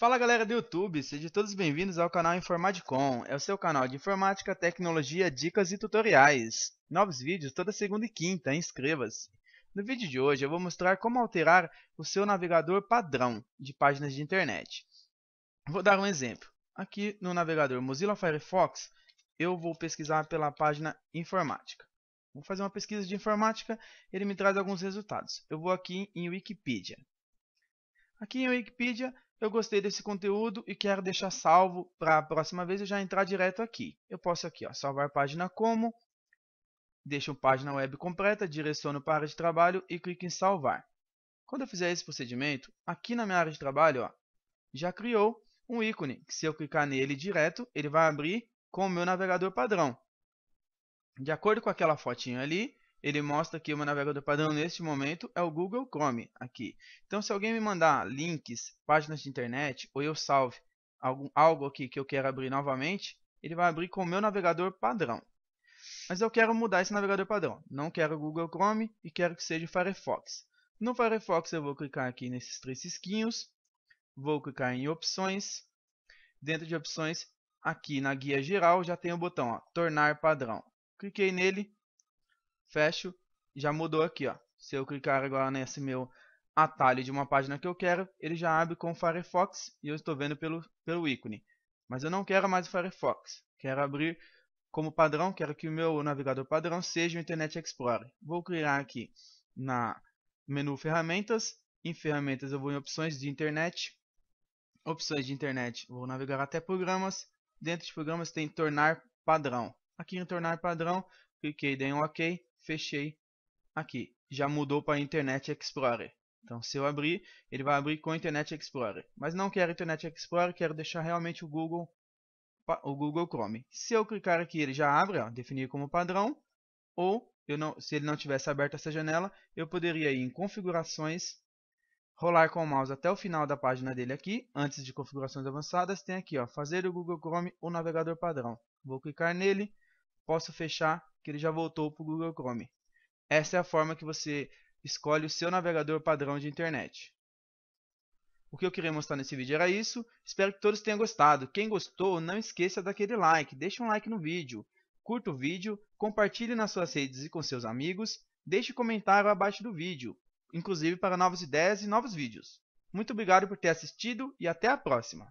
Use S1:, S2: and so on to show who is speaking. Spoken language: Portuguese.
S1: Fala galera do YouTube, sejam todos bem-vindos ao canal Informadicom. É o seu canal de informática, tecnologia, dicas e tutoriais. Novos vídeos toda segunda e quinta, inscreva-se. No vídeo de hoje eu vou mostrar como alterar o seu navegador padrão de páginas de internet. Vou dar um exemplo. Aqui no navegador Mozilla Firefox, eu vou pesquisar pela página informática. Vou fazer uma pesquisa de informática, ele me traz alguns resultados. Eu vou aqui em Wikipedia. Aqui em Wikipedia eu gostei desse conteúdo e quero deixar salvo para a próxima vez eu já entrar direto aqui. Eu posso aqui, ó, salvar página como, deixo página web completa, direciono para a área de trabalho e clico em salvar. Quando eu fizer esse procedimento, aqui na minha área de trabalho, ó, já criou um ícone, que se eu clicar nele direto, ele vai abrir com o meu navegador padrão. De acordo com aquela fotinha ali, ele mostra que o meu navegador padrão neste momento é o Google Chrome aqui. Então, se alguém me mandar links, páginas de internet, ou eu salve algum, algo aqui que eu quero abrir novamente, ele vai abrir com o meu navegador padrão. Mas eu quero mudar esse navegador padrão. Não quero o Google Chrome e quero que seja o Firefox. No Firefox eu vou clicar aqui nesses três cisquinhos, vou clicar em opções. Dentro de opções, aqui na guia geral já tem o botão ó, tornar padrão. Cliquei nele, fecho, já mudou aqui, ó. Se eu clicar agora nesse meu atalho de uma página que eu quero, ele já abre com o Firefox e eu estou vendo pelo, pelo ícone. Mas eu não quero mais o Firefox, quero abrir como padrão, quero que o meu navegador padrão seja o Internet Explorer. Vou criar aqui na menu ferramentas, em ferramentas eu vou em opções de internet, opções de internet, vou navegar até programas, dentro de programas tem tornar padrão. Aqui em tornar padrão, cliquei, dei um OK, fechei aqui. Já mudou para Internet Explorer. Então, se eu abrir, ele vai abrir com Internet Explorer. Mas não quero Internet Explorer, quero deixar realmente o Google, o Google Chrome. Se eu clicar aqui, ele já abre, ó, definir como padrão. Ou, não, se ele não tivesse aberto essa janela, eu poderia ir em Configurações, rolar com o mouse até o final da página dele aqui. Antes de configurações avançadas, tem aqui, ó, fazer o Google Chrome o navegador padrão. Vou clicar nele, posso fechar que ele já voltou para o Google Chrome. Essa é a forma que você escolhe o seu navegador padrão de internet. O que eu queria mostrar nesse vídeo era isso. Espero que todos tenham gostado. Quem gostou, não esqueça daquele like. Deixe um like no vídeo. Curta o vídeo, compartilhe nas suas redes e com seus amigos. Deixe um comentário abaixo do vídeo, inclusive para novas ideias e novos vídeos. Muito obrigado por ter assistido e até a próxima.